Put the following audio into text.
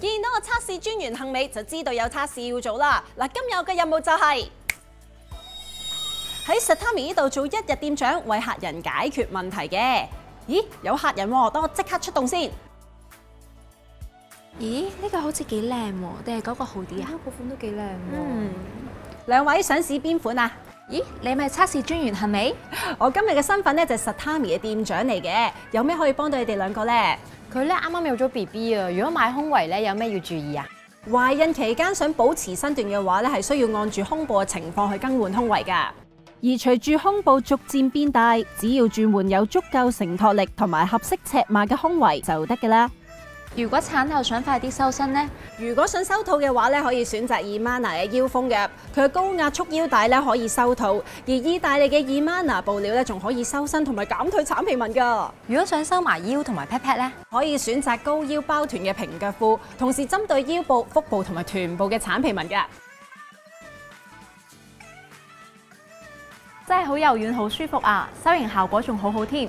見到個測試專員幸美，就知道有測試要做啦。嗱，今日嘅任務就係、喺 Satami 呢度做一日店長，為客人解決問題嘅。咦，有客人喎，等我即刻出動先。咦？呢個好似幾靚喎，定係嗰個好啲啊？個款都幾靚喎。嗯，兩位想試邊款啊？咦？你咪測試專員係咪？我今日嘅身份咧就係 Satami 嘅店長嚟嘅，有咩可以幫到你哋兩個呢？佢咧啱啱有咗 B B 啊，如果買胸圍咧，有咩要注意啊？懷孕期間想保持身段嘅話咧，係需要按住胸部嘅情況去更換胸圍㗎。而隨住胸部逐漸變大，只要轉換有足夠承托力同埋合適尺碼嘅胸圍就得㗎啦。如果產後想快啲收身呢？如果想收肚嘅話咧，可以選擇 Emana 嘅腰封嘅，佢嘅高壓束腰帶咧可以收肚，而意大利嘅 Emana 布料咧仲可以收身同埋減退橙皮紋㗎。如果想收埋腰同埋 pat pat 咧？可以選擇高腰包臀嘅平腳褲，同時針對腰部、腹部同埋臀部嘅橙皮紋㗎。真係好柔軟，好舒服啊！收型效果仲好好添。